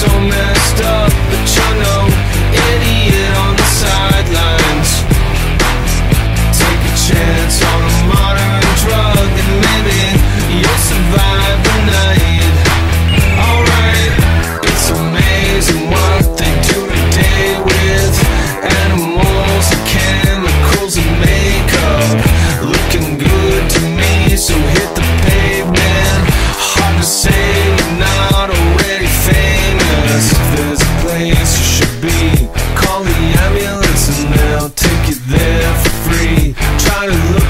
so many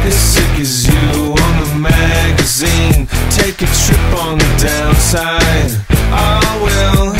as sick as you on a magazine. Take a trip on the downside. I will.